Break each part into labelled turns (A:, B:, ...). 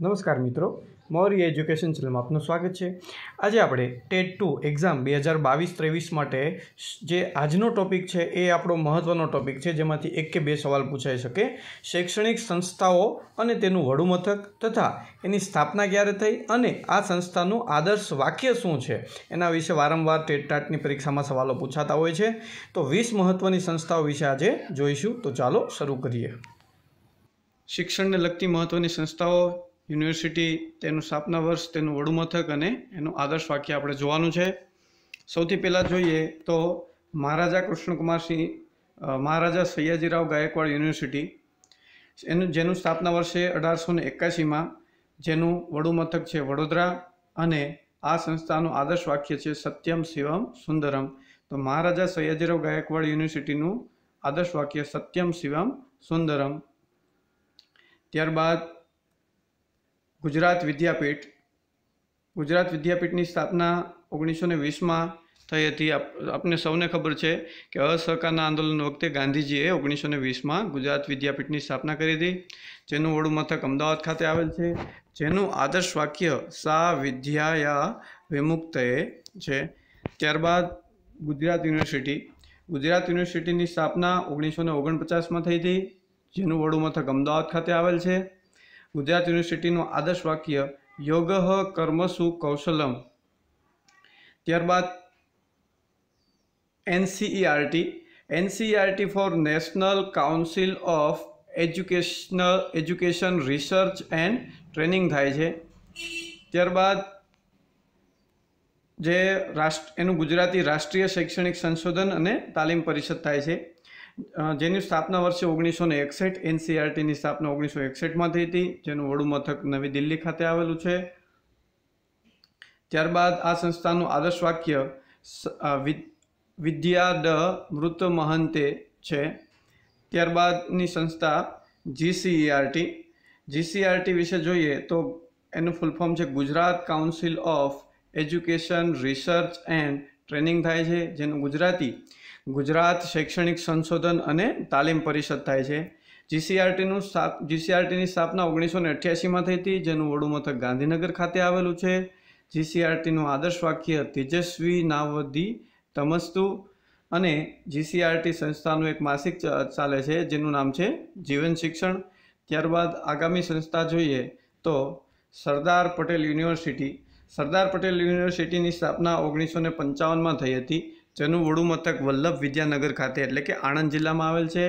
A: નમસ્કાર મિત્રો, મૌર્ય એજ્યુકેશન ચેનલમાં આપનું સ્વાગત છે. આજે આપણે ટેટ ટુ એક્ઝામ બે હજાર બાવીસ ત્રેવીસ માટે જે આજનો ટોપિક છે એ આપણો મહત્ત્વનો ટોપિક છે, જેમાંથી એક કે બે સવાલ પૂછાઈ શકે. શૈક્ષણિક સંસ્થાઓ અને તેનું વડુમથક તથા એની સ્થાપના ક્યારે થઈ અને આ સંસ્થાનું આદર્શ વાક્ય શું છે? એના વિશે વારંવાર ટેટ ટાટની પરીક્ષામાં સવાલો પૂછાતા હોય છે. તો વીસ મહત્ત્વની સંસ્થાઓ વિશે આજે જોઈશું. તો ચાલો શરૂ કરીએ. શિક્ષણને લગતી મહત્ત્વની સંસ્થાઓ યુનિવર્સિટી તેનું સ્થાપના વર્ષ, તેનું વડુમથક અને એનું આદર્શ વાક્ય આપણે જોવાનું છે. સૌથી પહેલાં જોઈએ તો મહારાજા કૃષ્ણકુમારસિંહ મહારાજા સયાજીરાવ ગાયકવાડ યુનિવર્સિટી, એનું, જેનું સ્થાપના વર્ષે અઢારસો ને એકાશીમાં જેનું વડુમથક છે વડોદરા અને આ સંસ્થાનું આદર્શ વાક્ય છે સત્યમ શિવમ સુંદરમ. તો મહારાજા સયાજીરાવ ગાયકવાડ યુનિવર્સિટીનું આદર્શ વાક્ય સત્યમ શિવમ સુંદરમ. ત્યારબાદ ગુજરાત વિદ્યાપીઠ, ગુજરાત વિદ્યાપીઠની સ્થાપના ઓગણીસો ને વીસમાં થઈ હતી. આપને સૌને ખબર છે કે અસહકારના આંદોલન વખતે ગાંધીજીએ ઓગણીસો ને વીસમાં ગુજરાત વિદ્યાપીઠની સ્થાપના કરી હતી. જેનું વડું મથક અમદાવાદ ખાતે આવેલ છે. જેનું આદર્શ વાક્ય સા વિદ્યાયા વિમુક્તએ છે. ત્યારબાદ ગુજરાત યુનિવર્સિટી. ગુજરાત યુનિવર્સિટીની સ્થાપના ઓગણીસો ને ઓગણપચાસમાં થઈ હતી. જેનું વડું મથક અમદાવાદ ખાતે આવેલ છે. ગુજરાત યુનિવર્સિટીનું આદર્શ વાક્ય, યોગ કર્મસુ કૌશલમ. ત્યારબાદ NCERT NCERT for national council of educational education research and training થાય છે. ત્યારબાદ જે રાષ્ટ્ર, એનું ગુજરાતી રાષ્ટ્રીય શૈક્ષણિક સંશોધન અને તાલીમ પરિષદ થાય છે. જેની સ્થાપના વર્ષે ઓગણીસો ને એકસઠ એનસીઆરટીની સ્થાપના ઓગણીસો એકસઠમાં થઈ હતી, જેનું વડું મથક નવી દિલ્હી ખાતે આવેલું છે. ત્યારબાદ આ સંસ્થાનું આદર્શ વાક્ય વિદ્યા ડ મૃત મહંતે છે. ત્યારબાદની સંસ્થા જીસીઈઆરટી. જીસીઆરટી વિશે જોઈએ તો એનું ફૂલ ફોર્મ છે Gujarat council of education research and training થાય છે, જેનું ગુજરાતી ગુજરાત શૈક્ષણિક સંશોધન અને તાલીમ પરિષદ થાય છે. જીસીઆરટીનું સ્થાપ જીસીઆરટીની સ્થાપના ઓગણીસો ને અઠ્યાસીમાં થઈ હતી, જેનું વડું મથક ગાંધીનગર ખાતે આવેલું છે. જીસીઆરટીનું આદર્શ વાક્ય તેજસ્વી નાવદી તમસ્તુ અને જીસીઆરટી સંસ્થાનું એક માસિક ચાલે છે, જેનું નામ છે જીવન શિક્ષણ. ત્યારબાદ આગામી સંસ્થા જોઈએ તો સરદાર પટેલ યુનિવર્સિટી. સરદાર પટેલ યુનિવર્સિટીની સ્થાપના ઓગણીસો ને પંચાવનમાં થઈ હતી. જેનું વડું મથક વલ્લભ વિદ્યાનગર ખાતે એટલે કે આણંદ જિલ્લામાં આવેલ છે.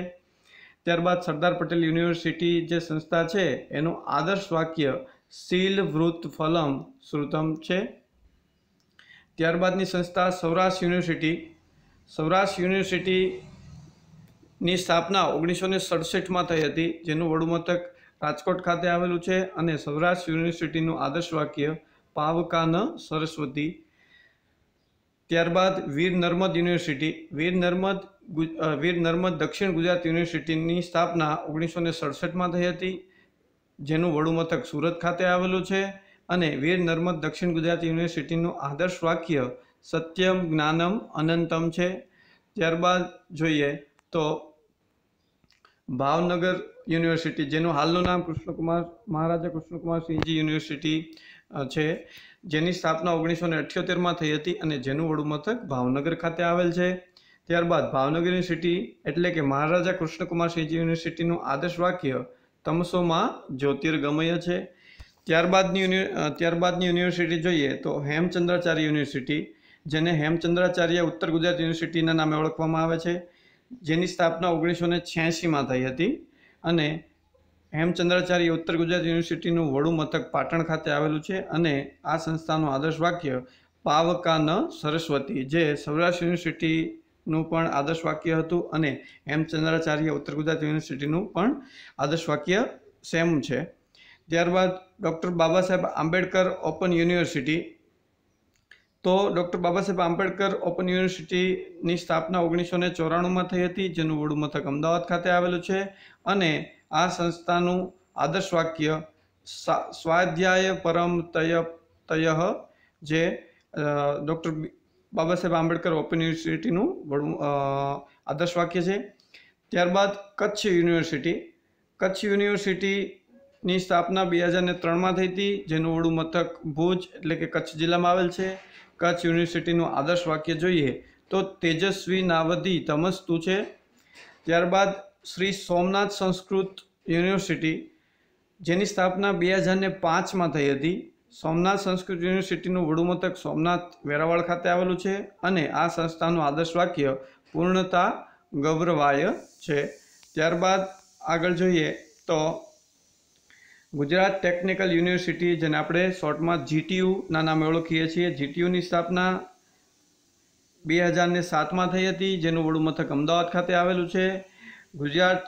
A: ત્યારબાદ સરદાર પટેલ યુનિવર્સિટી જે સંસ્થા છે, એનું આદર્શ વાક્ય શીલ વૃત ફલમ શ્રુતમ છે. ત્યારબાદની સંસ્થા સૌરાષ્ટ્ર યુનિવર્સિટી. સૌરાષ્ટ્ર યુનિવર્સિટીની સ્થાપના ઓગણીસો ને સડસઠમાં થઈ હતી, જેનું વડું મથક રાજકોટ ખાતે આવેલું છે અને સૌરાષ્ટ્ર યુનિવર્સિટીનું આદર્શ વાક્ય પાવકાન સરસ્વતી ત્યારબાદ વીર નર્મદ યુનિવર્સિટી, વીર નર્મદ વીર નર્મદ દક્ષિણ ગુજરાત યુનિવર્સિટીની સ્થાપના ઓગણીસો ને સડસઠમાં થઈ હતી, જેનું વડું મથક સુરત ખાતે આવેલું છે અને વીર નર્મદ દક્ષિણ ગુજરાત યુનિવર્સિટીનું આદર્શ વાક્ય સત્યમ જ્ઞાનમ અનંતમ છે. ત્યારબાદ જોઈએ તો ભાવનગર યુનિવર્સિટી, જેનું હાલનું નામ કૃષ્ણકુમાર, મહારાજા કૃષ્ણકુમાર સિંહજી યુનિવર્સિટી છે. જેની સ્થાપના ઓગણીસો ને અઠ્યોતેરમાં થઈ હતી અને જેનું વડું મથક ભાવનગર ખાતે આવેલ છે. ત્યારબાદ ભાવનગર યુનિવર્સિટી એટલે કે મહારાજા કૃષ્ણકુમાર સિંહજી યુનિવર્સિટીનું આદર્શ વાક્ય તમસોમાં જ્યોતિર્ગમય છે. ત્યારબાદની ત્યારબાદની યુનિવર્સિટી જોઈએ તો હેમચંદ્રાચાર્ય યુનિવર્સિટી, જેને હેમચંદ્રાચાર્ય ઉત્તર ગુજરાત યુનિવર્સિટીના નામે ઓળખવામાં આવે છે. જેની સ્થાપના ઓગણીસો ને છ્યાસીમાં થઈ હતી અને હેમચંદ્રાચાર્ય ઉત્તર ગુજરાત યુનિવર્સિટીનું વડું મથક પાટણ ખાતે આવેલું છે અને આ સંસ્થાનું આદર્શ વાક્ય પાવકા ન સરસ્વતી, જે સૌરાષ્ટ્ર યુનિવર્સિટીનું પણ આદર્શ વાક્ય હતું અને હેમચંદ્રાચાર્ય ઉત્તર ગુજરાત યુનિવર્સિટીનું પણ આદર્શ વાક્ય સેમ છે. ત્યારબાદ doctor Baba Saheb Ambedkar open university. તો ડૉક્ટર બાબા સાહેબ આંબેડકર ઓપન યુનિવર્સિટીની સ્થાપના ઓગણીસો ને ચોરાણુંમાં થઈ હતી, જેનું વડું મથક અમદાવાદ ખાતે આવેલું છે અને આ સંસ્થાનું આદર્શ વાક્ય સ્વાધ્યાય પરમ તય, તયઃ જે ડૉક્ટર બાબા સાહેબ આંબેડકર ઓપન યુનિવર્સિટીનું વડું આદર્શ વાક્ય છે. ત્યારબાદ કચ્છ યુનિવર્સિટી. કચ્છ યુનિવર્સિટીની સ્થાપના બે હજાર ને ત્રણમાં થઈ હતી, જેનું વડું મથક ભુજ એટલે કે કચ્છ જિલ્લામાં આવેલ છે. કચ્છ યુનિવર્સિટીનું આદર્શ વાક્ય જોઈએ તો તેજસ્વી નાવધી તમસ્તુ છે. ત્યારબાદ શ્રી સોમનાથ સંસ્કૃત યુનિવર્સિટી, જેની સ્થાપના બે હજારને પાંચમાં થઈ હતી. સોમનાથ સંસ્કૃત યુનિવર્સિટીનું વડું મથક સોમનાથ વેરાવળ ખાતે આવેલું છે અને આ સંસ્થાનું આદર્શ વાક્ય પૂર્ણતા ગૌરવાય છે. ત્યારબાદ આગળ જોઈએ તો ગુજરાત ટેકનિકલ યુનિવર્સિટી, જેને આપણે શોર્ટમાં જીટીયુના નામે ઓળખીએ છીએ. જીટીયુની સ્થાપના બે હજારને સાતમાં થઈ હતી, જેનું વડું મથક અમદાવાદ ખાતે આવેલું છે. ગુજરાત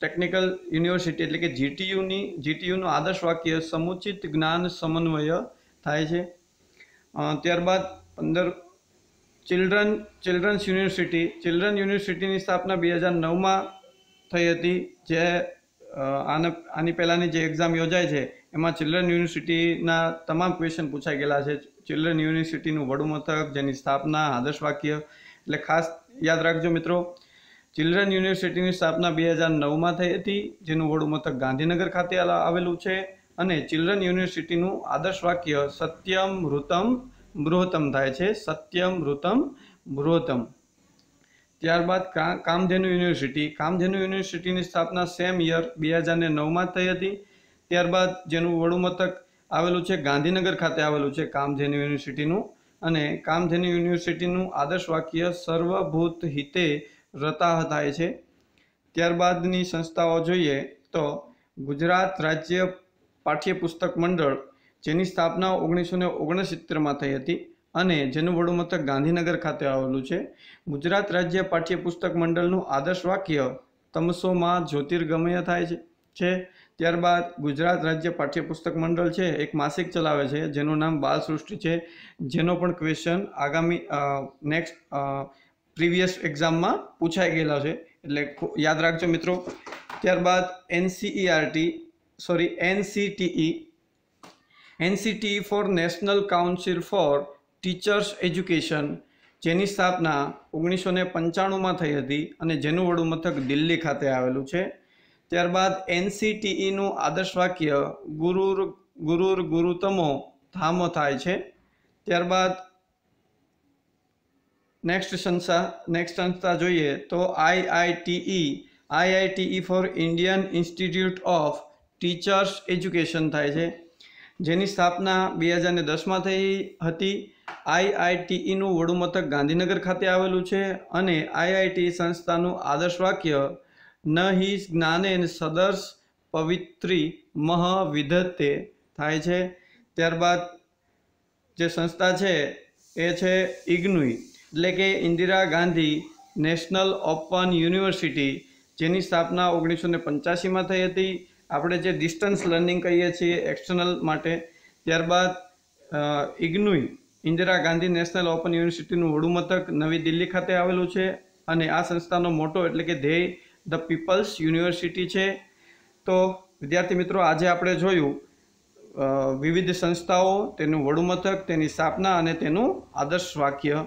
A: ટેકનિકલ યુનિવર્સિટી એટલે કે જીટીયુની જીટીયુનું આદર્શ વાક્ય સમુચિત જ્ઞાન સમન્વય થાય છે. ત્યારબાદ પંદર ચિલ્ડ્રન ચિલ્ડ્રન્સ યુનિવર્સિટી ચિલ્ડ્રન યુનિવર્સિટીની સ્થાપના બે હજાર નવમાં થઈ હતી, જે આને, આની પહેલાંની જે એક્ઝામ યોજાય છે, એમાં ચિલ્ડ્રન યુનિવર્સિટીના તમામ ક્વેશ્ચન પૂછાઈ ગયેલા છે. ચિલ્ડ્રન યુનિવર્સિટીનું વડું મથક, જેની સ્થાપના, આદર્શ વાક્ય, એટલે ખાસ યાદ રાખજો મિત્રો ચિલ્ડ્રન યુનિવર્સિટીની સ્થાપના બે હજાર નવમાં થઈ હતી, જેનું વડું મથક ગાંધીનગર ખાતે આવેલું છે અને ચિલ્ડ્રન યુનિવર્સિટીનું આદર્શ વાક્ય સત્યમ મૃતમ બૃહત્તમ થાય છે. સત્યમ મૃતમ બૃહત્તમ ત્યારબાદ કામધેનુ યુનિવર્સિટી. કામધેનુ યુનિવર્સિટીની સ્થાપના સેમ યર બે હજાર નવમાં થઈ હતી. ત્યારબાદ જેનું વડું મથક આવેલું છે ગાંધીનગર ખાતે આવેલું છે કામધેનુ યુનિવર્સિટીનું. અને કામધેનુ યુનિવર્સિટીનું આદર્શ વાક્ય સર્વભૂત હિતે રતા થાય છે. ત્યારબાદની સંસ્થાઓ જોઈએ તો ગુજરાત રાજ્ય પાઠ્યપુસ્તક મંડળ, જેની સ્થાપના ઓગણીસો ને ઓગણસિત્તેરમાં થઈ હતી અને જેનું વડું મથક ગાંધીનગર ખાતે આવેલું છે. ગુજરાત રાજ્ય પાઠ્યપુસ્તક મંડળનું આદર્શ વાક્ય તમસોમાં જ્યોતિર્ગમય થાય છે ત્યારબાદ ગુજરાત રાજ્ય પાઠ્યપુસ્તક મંડળ છે, એક માસિક ચલાવે છે, જેનું નામ બાલ સૃષ્ટિ છે. જેનો પણ ક્વેશ્ચન આગામી નેક્સ્ટ પ્રીવિયસ એક્ઝામમાં પૂછાઈ ગયેલા છે. એટલે યાદ રાખજો મિત્રો. ત્યારબાદ NCERT sorry NCTE NCTE for national council for teachers education જેની સ્થાપના ઓગણીસો ને પંચાણુંમાં થઈ હતી અને જેનું વડું મથક દિલ્હી ખાતે આવેલું છે. ત્યારબાદ એનસીટીઈનું આદર્શ વાક્ય ગુરુર ગુરુર ગુરુતમો ધામો થાય છે. ત્યારબાદ નેક્સ્ટ સંસ્થા નેક્સ્ટ સંસ્થા જોઈએ તો IITE IITE for Indian institute of teachers education થાય છે. જેની સ્થાપના બે હજાર દસમાં થઈ હતી. આઈઆઈટીઈનું વડું મથક ગાંધીનગર ખાતે આવેલું છે અને આઈઆઈટી સંસ્થાનું આદર્શ વાક્ય, ન હિ જ્ઞાને સદર્શ પવિત્રી મહ વિધતે થાય છે. ત્યારબાદ જે સંસ્થા છે એ છે ઇગ્નુઈ. એટલે કે Indira Gandhi national open university, જેની સ્થાપના ઓગણીસો ને પંચ્યાસીમાં થઈ હતી. આપણે જે ડિસ્ટન્સ લર્નિંગ કહીએ છીએ એક્સટર્નલ માટે, ત્યારબાદ IGNOU, Indira Gandhi national open યુનિવર્સિટીનું વડું મથક નવી દિલ્હી ખાતે આવેલું છે અને આ સંસ્થાનો મોટો એટલે કે ધ્યેય, ધ પીપલ્સ યુનિવર્સિટી છે. તો, વિદ્યાર્થી મિત્રો, આજે આપણે જોયું વિવિધ સંસ્થાઓ, તેનું વડું મથક તેની સ્થાપના અને તેનું આદર્શ વાક્ય.